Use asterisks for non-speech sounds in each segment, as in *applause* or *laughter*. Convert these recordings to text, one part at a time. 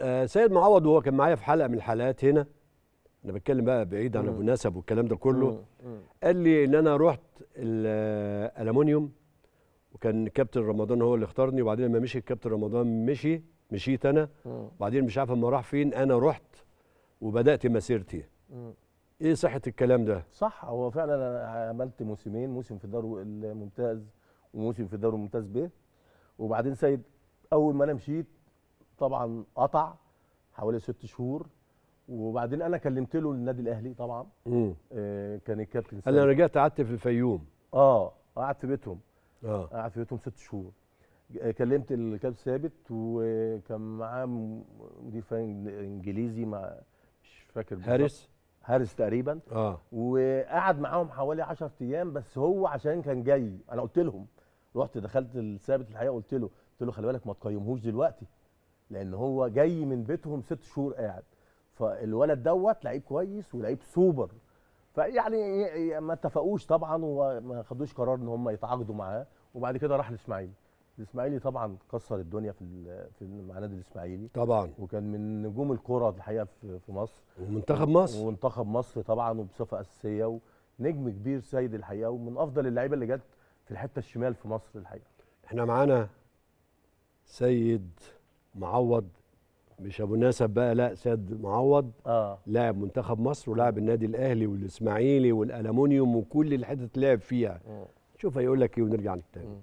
آه سيد معوض وهو كان معايا في حلقة من الحلقات هنا أنا بتكلم بقى بعيد عن. أبو نسب والكلام ده كله مم. مم. قال لي إن أنا رحت الالومنيوم وكان كابتن رمضان هو اللي اختارني وبعدين لما مشي الكابتن رمضان مشي مشيت أنا. وبعدين مش عارف اما راح فين أنا رحت وبدأت مسيرتي مم. إيه صحة الكلام ده صح هو فعلا أنا عملت موسمين موسم في الدوري الممتاز وموسم في الدوري الممتاز ب وبعدين سيد أول ما أنا مشيت طبعا قطع حوالي ست شهور. وبعدين أنا كلمت له النادي الأهلي طبعا. آه، كان الكابتن أنا رجعت قعدت في الفيوم. آه قعدت في بيتهم. آه. قعدت في بيتهم ست شهور. آه، كلمت الكابتن ثابت وكان معاه مدير فني إنجليزي مع مش فاكر. هارس هارس تقريبا. آه. وقعد معاهم حوالي 10 أيام بس هو عشان كان جاي أنا قلت لهم. رحت دخلت الثابت الحقيقة قلت له قلت له خلي بالك ما تقيمهوش دلوقتي. لأن هو جاي من بيتهم ست شهور قاعد. فالولد دوت لعيب كويس ولعيب سوبر. فيعني ما اتفقوش طبعا وما خدوش قرار إن هم يتعاقدوا معاه. وبعد كده راح الإسماعيلي. الإسماعيلي طبعا كسر الدنيا في في مع نادي الإسماعيلي. طبعا. وكان من نجوم الكرة الحقيقة في في مصر. ومنتخب مصر. ومنتخب مصر طبعا وبصفة أساسية ونجم كبير سيد الحقيقة ومن أفضل اللعيبة اللي جت في الحتة الشمال في مصر الحقيقة. إحنا معانا سيد معوض مش أبو نسب بقى لا سيد معوض آه. لاعب منتخب مصر ولاعب النادي الأهلي والإسماعيلي والالومنيوم وكل الحتت لعب فيها. شوف هيقول لك إيه ونرجع نتكلم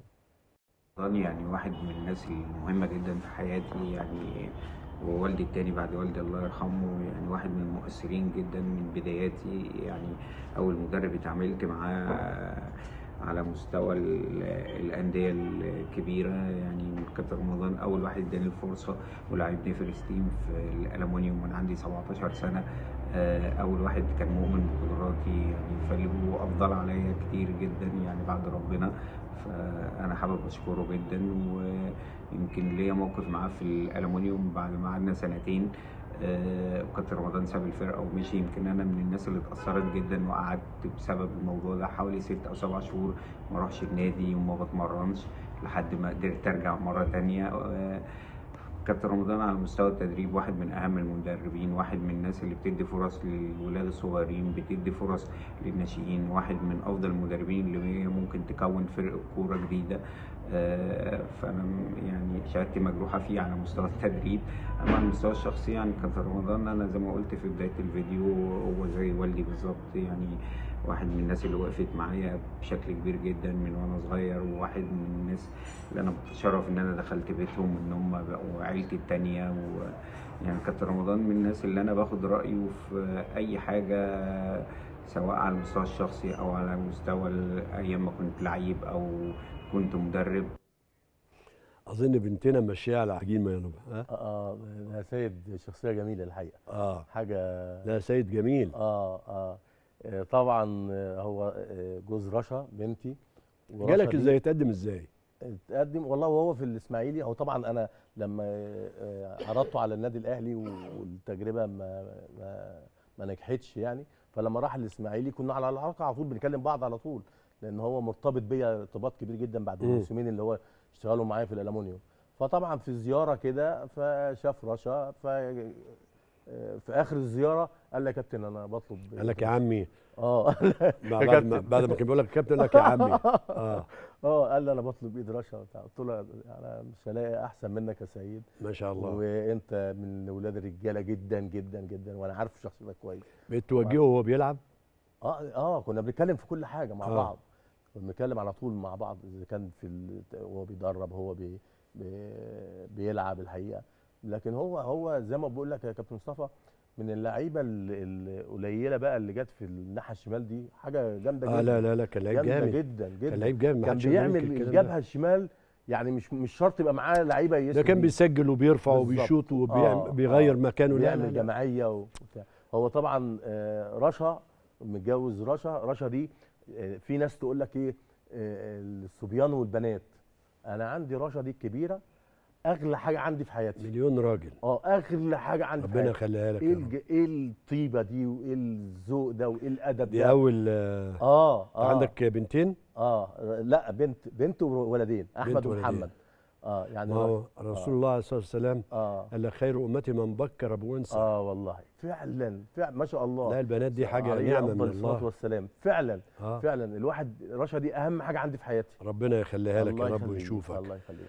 راني يعني واحد من الناس المهمة جدا في حياتي يعني ووالدي التاني بعد والدي الله يرحمه يعني واحد من المؤثرين جدا من بداياتي يعني أول مدرب اتعاملت معاه على مستوى ال- الأندية الكبيرة. يعني كابتن رمضان أول واحد اداني الفرصة ولعبني first team في الألمونيوم وأنا عندي 17 سنة. آه، أول واحد كان مؤمن بقدراتي يعني فاللي هو أفضل عليا كتير جدا يعني بعد ربنا. فأنا حابب أشكره جدا ويمكن ليا موقف معاه في الالومنيوم بعد ما قعدنا سنتين. وكابتن رمضان ساب الفرقة ومشي. يمكن أنا من الناس اللي اتأثرت جدا وقعدت بسبب الموضوع ده حوالي ست أو سبع شهور ما اروحش النادي وما بتمرنش لحد ما قدرت أرجع مرة تانية. آه، كابتن رمضان على مستوى التدريب واحد من أهم المدربين واحد من الناس اللي بتدي فرص للولاد الصغيرين بتدي فرص للناشئين واحد من أفضل المدربين اللي ممكن تكون فرق كورة جديدة. آه، فأنا يعني شهادتي مجروحة فيه على مستوى التدريب. أما على المستوى الشخصي يعني كابتن رمضان أنا زي ما قلت في بداية الفيديو هو زي والدي بالظبط يعني واحد من الناس اللي وقفت معايا بشكل كبير جدا من وأنا صغير وواحد من الناس اللي أنا بتشرف إن أنا دخلت بيتهم وإن هم بقوا عيلتي التانية و يعني كابتن رمضان من الناس اللي أنا باخد رايه في أي حاجة سواء على المستوى الشخصي أو على مستوى أيام ما كنت لعيب أو كنت مدرب. أظن بنتنا ماشية على عجين ما ينبع ها؟ آه آه ده سيد شخصية جميلة الحقيقة. آه. حاجة لا سيد جميل. آه آه. آه، طبعا آه، هو آه، جوز رشا بنتي. جالك إزاي؟ يتقدم إزاي؟ اتقدم والله وهو في الإسماعيلي هو طبعا أنا لما آه، عرضته على النادي الأهلي والتجربة ما ما, ما نجحتش يعني فلما راح الإسماعيلي كنا على العلاقه على طول بنكلم بعض على طول لأن هو مرتبط بيا ارتباط كبير جدا بعد. الموسمين اللي هو اشتغلوا معايا في الالومنيوم فطبعا في زيارة كده فشاف رشا ف في آخر الزيارة قال لي يا كابتن أنا بطلب قال لك يا عمي. آه. *laughs* بعد يا ما. بعد ما كان بيقول لك كابتن قال لك يا عمي. *laughs* آه. آه قال لي أنا بطلب إيد رشا وبتاع. قلت له أنا مش هلاقي أحسن منك يا سيد. ما شاء الله. وأنت من ولاد الرجالة جدا جدا جدا وأنا عارف شخصيتك كويس. بقيت توجهه وهو بيلعب؟ آه آه كنا بنتكلم في كل حاجة مع آه. آه. بعض. كنا بنتكلم على طول مع بعض إذا كان في ال... هو بيدرب هو بي... بي... بيلعب الحقيقة. لكن هو هو زي ما بقول لك يا كابتن مصطفى من اللعيبة ال- القليلة بقى اللي جت في الناحية الشمال دي حاجة جامدة آه جدا لا لا لا كان لعيب جامد جدا جدا كان لعيب جامد كان بيعمل الجبهه ده. الشمال يعني مش مش شرط يبقى معاه لعيبة ده يسموا كان. بيسجل وبيرفع. وبيشوط آه، وبيغير آه. مكانه لا لا بيعمل جماعية وبتاع هو طبعا آه، رشا متجوز رشا رشا دي آه، في ناس تقول لك إيه آه، الصبيان والبنات أنا عندي رشا دي الكبيرة أغلى حاجة عندي في حياتي. مليون راجل. آه أغلى حاجة عندي ربنا يخليها لك إيه. الج- إيه الطيبة دي وإيه الذوق ده وإيه الأدب دي ده؟ أول آه. آه. آه. عندك بنتين؟ آه لأ بنت بنت وولدين أحمد ولدين. ومحمد. آه يعني هو رسول الله عليه الصلاه والسلام آه. قال لك خير أمتي من بكر بونسى آه والله. فعلا فعلا ما شاء الله. لا البنات دي حاجة نعمة من الله. والسلام. فعلا آه. فعلا. الواحد رشا دي أهم حاجة عندي في حياتي. ربنا يخليها لك يا الله رب ويشوفك. الله يخليك.